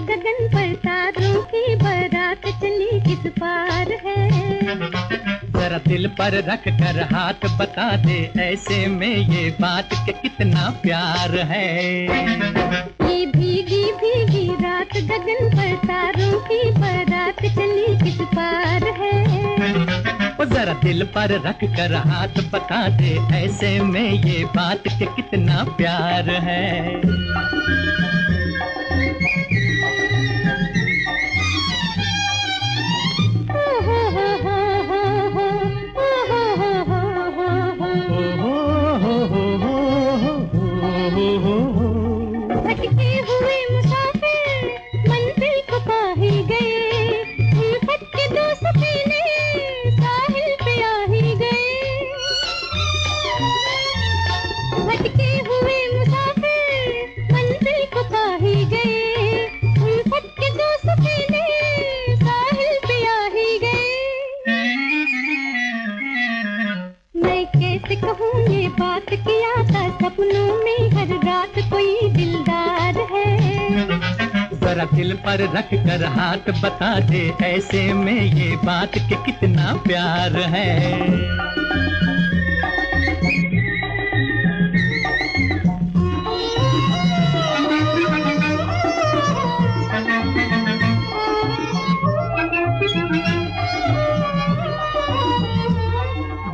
पर तारों की बारात चली किस पार है? जरा दिल पर रख कर हाथ बता दे ऐसे में ये बात के कितना प्यार है। ये भीगी भीगी रात गगन पर तारों की बारात चली किस पार है? ओ जरा दिल पर रख कर हाथ बता दे ऐसे में ये बात के कितना प्यार है। जरा दिल पर रख कर हाथ बता दे, ऐसे में ये बात के कितना प्यार है।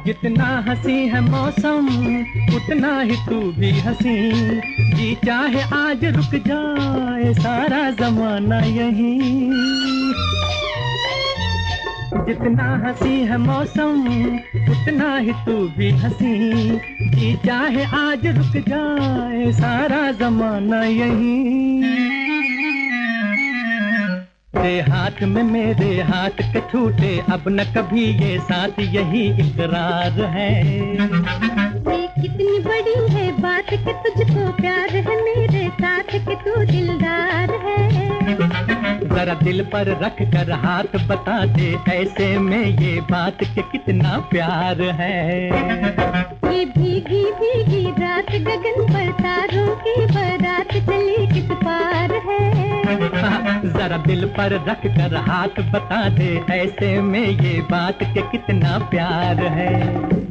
जितना हँसी है मौसम, उतना ही तू भी हँसी। जी चाहे आज रुक जाए, सारा जमाना यही। जितना हँसी है मौसम, उतना ही तू भी हँसी। जी चाहे आज रुक जाए, सारा जमाना यही। तेरे हाथ में मेरे हाथ के छूटे अब न कभी ये साथ यही इकरार है। ये कितनी बड़ी है बात कि तुझको प्यार है मेरे साथ कि तू दिलदार है। जरा दिल पर रख कर हाथ बता दे ऐसे में ये बात के कितना प्यार है। ये भीगी भीगी रात गगन पर तारों की जरा दिल पर रख कर हाथ बता दे, ऐसे में ये बात के कितना प्यार है।